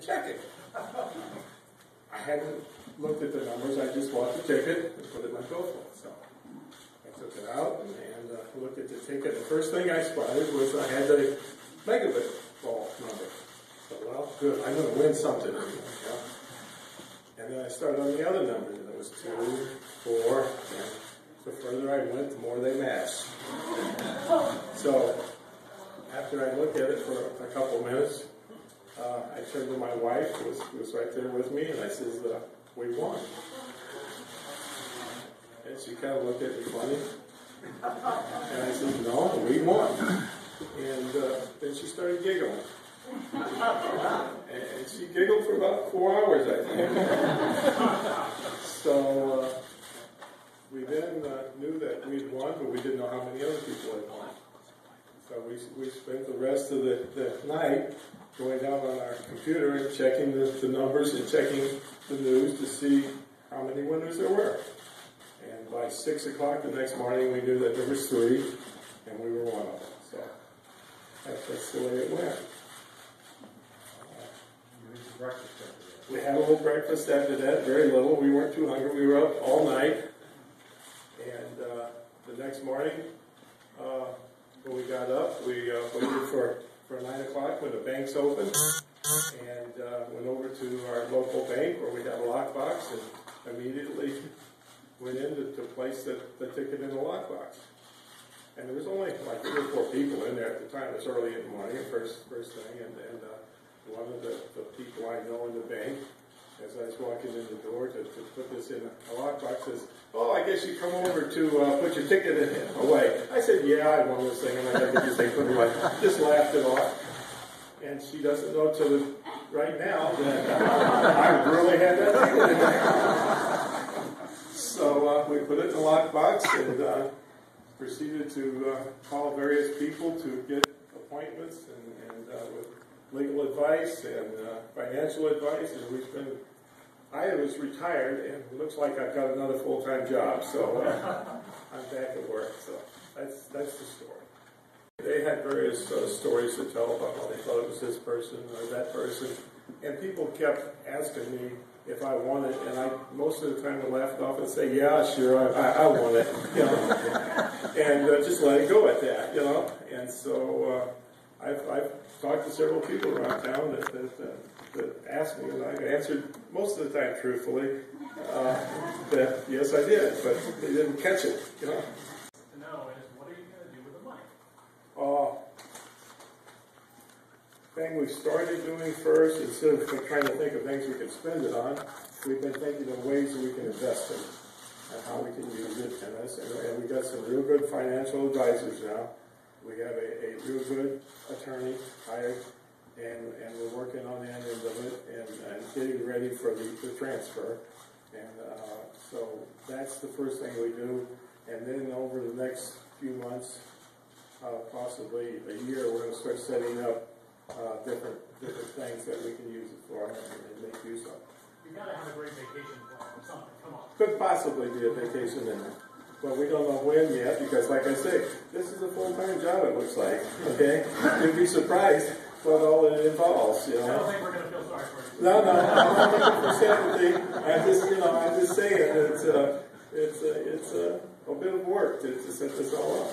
to check it. I hadn't looked at the numbers, I just bought the ticket and put it in my billfold, so. I took it out and, uh, looked at the ticket. The first thing I spotted was I had the megabit ball number. So, well, good, I'm gonna win something. know. And then I started on the other numbers, and it was two, four, and the further I went, the more they matched. So, after I looked at it for a couple minutes, uh, I turned to my wife, who was, who was right there with me, and I says, uh, we won. And she kind of looked at me funny. And I said, no, we won. And uh, then she started giggling. And she giggled for about four hours, I think. so uh, we then uh, knew that we'd won, but we didn't know how many other people had won. So we, we spent the rest of the, the night going down on our computer and checking the, the numbers and checking the news to see how many winners there were. And by six o'clock the next morning, we knew that there was three, and we were one of them. So that's, that's the way it went. We had a little breakfast after that, very little. We weren't too hungry. We were up all night. And uh, the next morning, uh, when we got up, we uh, waited for, for 9 o'clock when the banks opened and uh, went over to our local bank where we had a lockbox and immediately went in to, to place the, the ticket in the lockbox. And there was only like three or four people in there at the time. It was early in the morning, first first thing, and, and uh, one of the, the people I know in the bank, as I was walking in the door to, to put this in a lockbox, says, "Oh, guess you come over to uh, put your ticket in, away." I said, "Yeah, I won this thing," and I got this thing put it away. Just laughed it off. And she doesn't know till right now that I really had that ticket in there. So uh, we put it in the lockbox and uh, proceeded to uh, call various people to get appointments and, and uh, with legal advice and uh, financial advice. And we've been, I was retired and it looks like I've got another full time job. So uh, I'm back at work. So that's, that's the story. They had various uh, stories to tell about how they thought it was this person or that person. And people kept asking me if I wanted, and I most of the time would laugh it off and say, "Yeah, sure, I, I, I won it," you know, and uh, just let it go at that, you know. And so uh, I've, I've talked to several people around town that that, uh, that asked me, and I answered most of the time truthfully uh, that yes, I did, but they didn't catch it, you know. to know is what are you going to do with the money? Uh, thing we started doing first, instead of trying to think of things we could spend it on, we've been thinking of ways that we can invest it and how we can use it. And, and, and we got some real good financial advisors now. We have a, a real good attorney hired, and, and we're working on the end of it and, and getting ready for the, the transfer. And uh, so that's the first thing we do. And then over the next few months, uh, possibly a year, we're going to start setting up uh, different different things that we can use it for and, and make use of. You've got to have a great vacation plan or something. Come on. Could possibly be a vacation in it, but we don't know when yet because, like I say, this is a full time job. It looks like. Okay, you'd be surprised what all it involves. You know. I don't think we're going to feel sorry for you. No, no, I'm not looking for sympathy. I'm just, you know, I'm just saying it's uh, it's uh, it's uh, a bit of work to, to set this all up.